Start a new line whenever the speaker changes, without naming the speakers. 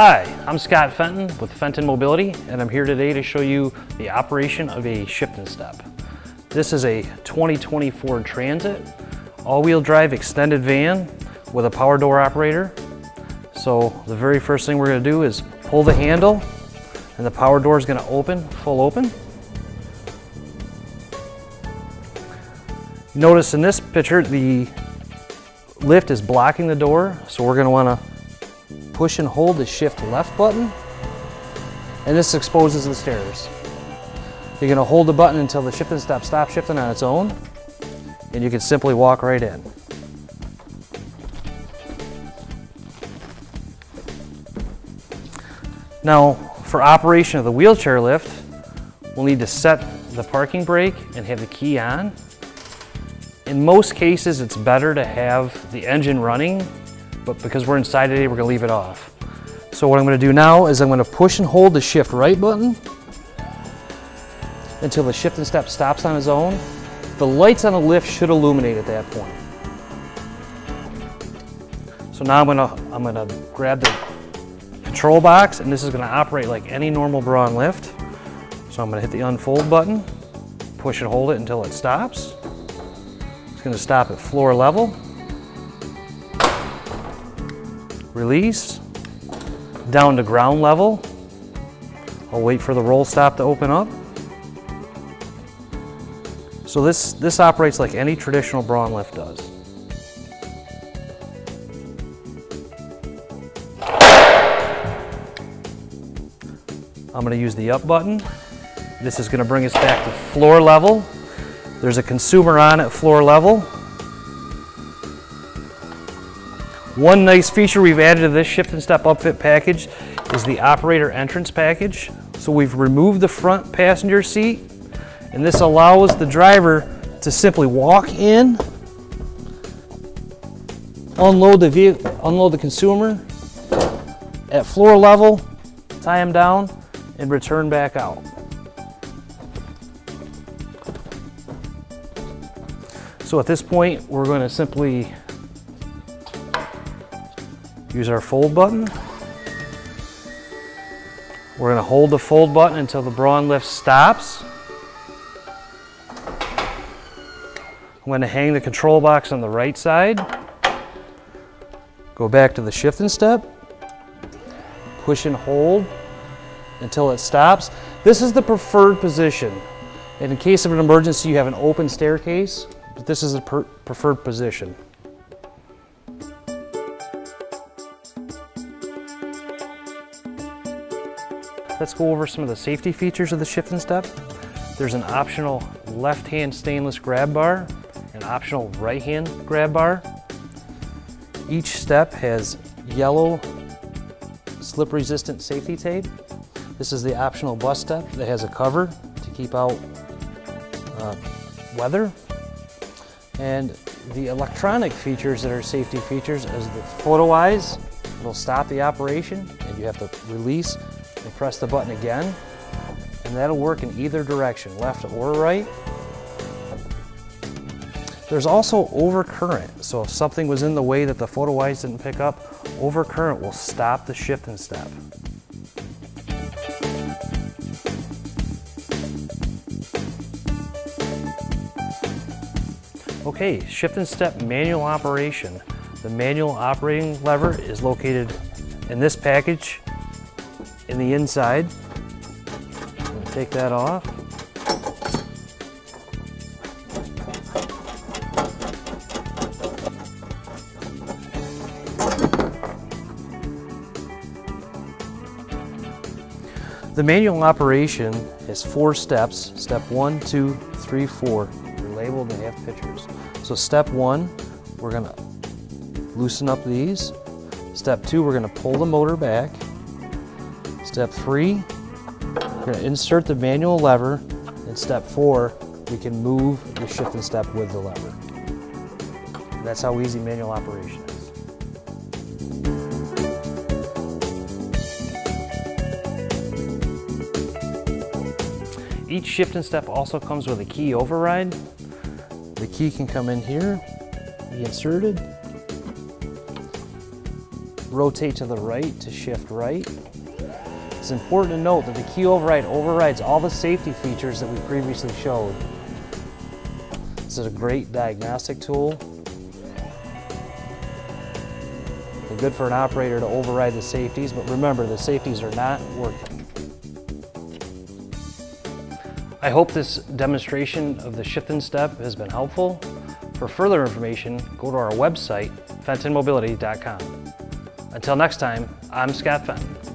Hi, I'm Scott Fenton with Fenton Mobility and I'm here today to show you the operation of a shift step. This is a 2024 Transit, all-wheel drive extended van with a power door operator. So the very first thing we're going to do is pull the handle and the power door is going to open, full open. Notice in this picture the lift is blocking the door so we're going to want to push and hold the shift left button and this exposes the stairs. You're going to hold the button until the shift and step stops shifting on its own and you can simply walk right in. Now for operation of the wheelchair lift we'll need to set the parking brake and have the key on. In most cases it's better to have the engine running but because we're inside today, we're gonna leave it off. So what I'm gonna do now is I'm gonna push and hold the shift right button until the shift and step stops on its own. The lights on the lift should illuminate at that point. So now I'm gonna, I'm gonna grab the control box and this is gonna operate like any normal Braun lift. So I'm gonna hit the unfold button, push and hold it until it stops. It's gonna stop at floor level. Release, down to ground level. I'll wait for the roll stop to open up. So this, this operates like any traditional Braun lift does. I'm going to use the up button. This is going to bring us back to floor level. There's a consumer on at floor level. One nice feature we've added to this shift and step upfit package is the operator entrance package. So we've removed the front passenger seat and this allows the driver to simply walk in, unload the vehicle, unload the consumer at floor level, tie him down, and return back out. So at this point, we're going to simply Use our fold button. We're going to hold the fold button until the Braun lift stops. I'm going to hang the control box on the right side. Go back to the shift and step. Push and hold until it stops. This is the preferred position. And in case of an emergency, you have an open staircase, but this is the preferred position. Let's go over some of the safety features of the shift and step. There's an optional left-hand stainless grab bar, an optional right-hand grab bar. Each step has yellow slip-resistant safety tape. This is the optional bus step that has a cover to keep out uh, weather. And the electronic features that are safety features is the photo eyes. It'll stop the operation and you have to release and press the button again, and that'll work in either direction, left or right. There's also overcurrent, so if something was in the way that the photo eyes didn't pick up, overcurrent will stop the shift and step. Okay, shift and step manual operation. The manual operating lever is located in this package in the inside. take that off. The manual operation has four steps. Step one, two, three, four. They're labeled and have pictures. So step one, we're gonna loosen up these. Step two, we're gonna pull the motor back. Step three, we're to insert the manual lever. And step four, we can move the shift and step with the lever. That's how easy manual operation is. Each shift and step also comes with a key override. The key can come in here, be inserted, rotate to the right to shift right. It's important to note that the key override overrides all the safety features that we previously showed. This is a great diagnostic tool. And good for an operator to override the safeties, but remember the safeties are not working. I hope this demonstration of the shift step has been helpful. For further information, go to our website, fentonmobility.com. Until next time, I'm Scott Fenton.